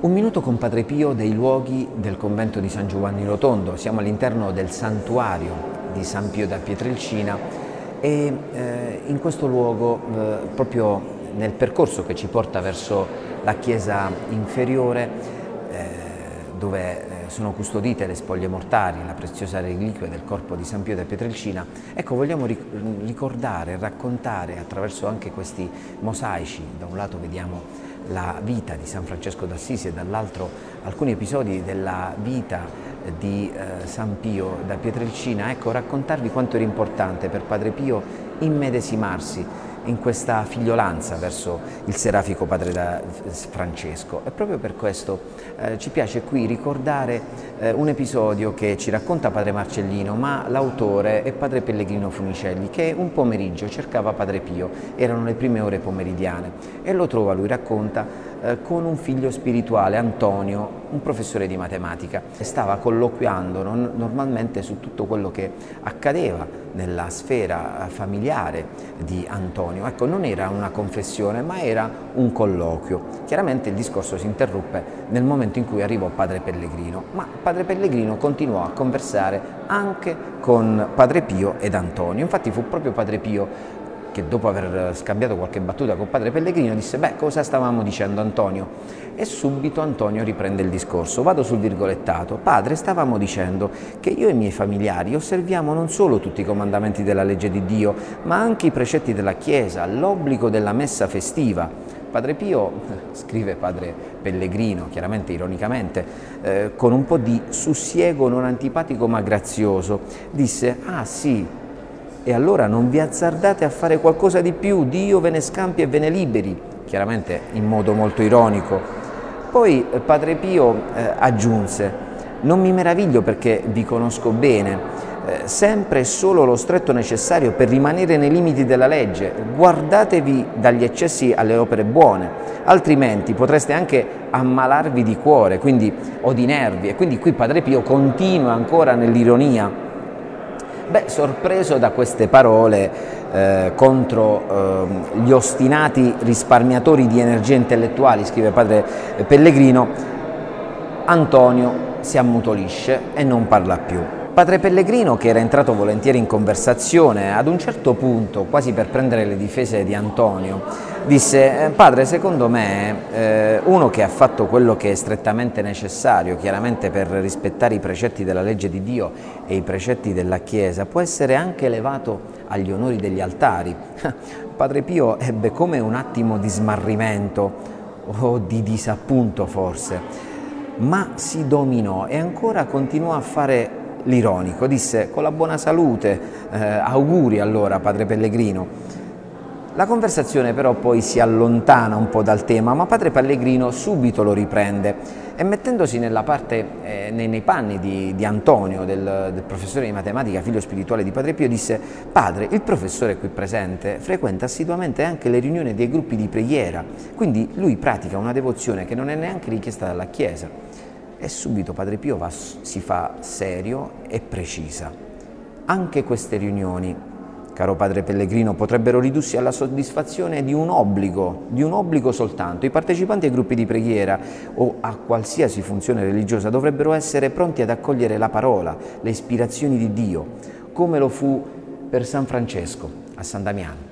Un minuto con Padre Pio dei luoghi del convento di San Giovanni Rotondo. Siamo all'interno del santuario di San Pio da Pietrelcina e eh, in questo luogo, eh, proprio nel percorso che ci porta verso la chiesa inferiore, eh, dove eh, sono custodite le spoglie mortali, la preziosa reliquia del corpo di San Pio da Pietrelcina, ecco vogliamo ricordare, raccontare attraverso anche questi mosaici, da un lato vediamo la vita di San Francesco d'Assisi e dall'altro alcuni episodi della vita di eh, San Pio da Pietrelcina, ecco raccontarvi quanto era importante per Padre Pio immedesimarsi in questa figliolanza verso il serafico padre da Francesco. E proprio per questo eh, ci piace qui ricordare eh, un episodio che ci racconta padre Marcellino ma l'autore è padre Pellegrino Funicelli che un pomeriggio cercava padre Pio, erano le prime ore pomeridiane. E lo trova, lui racconta, eh, con un figlio spirituale, Antonio, un professore di matematica stava colloquiando non, normalmente su tutto quello che accadeva nella sfera familiare di Antonio. Ecco, non era una confessione, ma era un colloquio. Chiaramente il discorso si interruppe nel momento in cui arrivò Padre Pellegrino, ma Padre Pellegrino continuò a conversare anche con Padre Pio ed Antonio. Infatti fu proprio Padre Pio che dopo aver scambiato qualche battuta con padre Pellegrino disse beh cosa stavamo dicendo Antonio? E subito Antonio riprende il discorso. Vado sul virgolettato. Padre stavamo dicendo che io e i miei familiari osserviamo non solo tutti i comandamenti della legge di Dio ma anche i precetti della Chiesa l'obbligo della messa festiva. Padre Pio, scrive padre Pellegrino, chiaramente ironicamente, eh, con un po' di sussiego non antipatico ma grazioso, disse, ah sì, e allora non vi azzardate a fare qualcosa di più, Dio ve ne scampi e ve ne liberi, chiaramente in modo molto ironico. Poi eh, Padre Pio eh, aggiunse, non mi meraviglio perché vi conosco bene, eh, sempre e solo lo stretto necessario per rimanere nei limiti della legge, guardatevi dagli eccessi alle opere buone, altrimenti potreste anche ammalarvi di cuore quindi, o di nervi. E quindi qui Padre Pio continua ancora nell'ironia Beh, sorpreso da queste parole eh, contro eh, gli ostinati risparmiatori di energie intellettuali, scrive padre Pellegrino, Antonio si ammutolisce e non parla più. Padre Pellegrino, che era entrato volentieri in conversazione, ad un certo punto, quasi per prendere le difese di Antonio, disse, eh, padre, secondo me eh, uno che ha fatto quello che è strettamente necessario, chiaramente per rispettare i precetti della legge di Dio e i precetti della Chiesa, può essere anche elevato agli onori degli altari. Padre Pio ebbe come un attimo di smarrimento o di disappunto forse, ma si dominò e ancora continuò a fare l'ironico, disse con la buona salute, eh, auguri allora padre Pellegrino. La conversazione però poi si allontana un po' dal tema, ma padre Pellegrino subito lo riprende e mettendosi parte, eh, nei, nei, panni di, di Antonio, del, del, professore di matematica, figlio spirituale di padre Pio, disse padre, il professore qui presente frequenta assiduamente anche le riunioni dei gruppi di preghiera, quindi lui pratica una devozione che non è neanche richiesta dalla Chiesa. E subito Padre Pio va, si fa serio e precisa. Anche queste riunioni, caro Padre Pellegrino, potrebbero ridursi alla soddisfazione di un obbligo, di un obbligo soltanto. I partecipanti ai gruppi di preghiera o a qualsiasi funzione religiosa dovrebbero essere pronti ad accogliere la parola, le ispirazioni di Dio, come lo fu per San Francesco a San Damiano.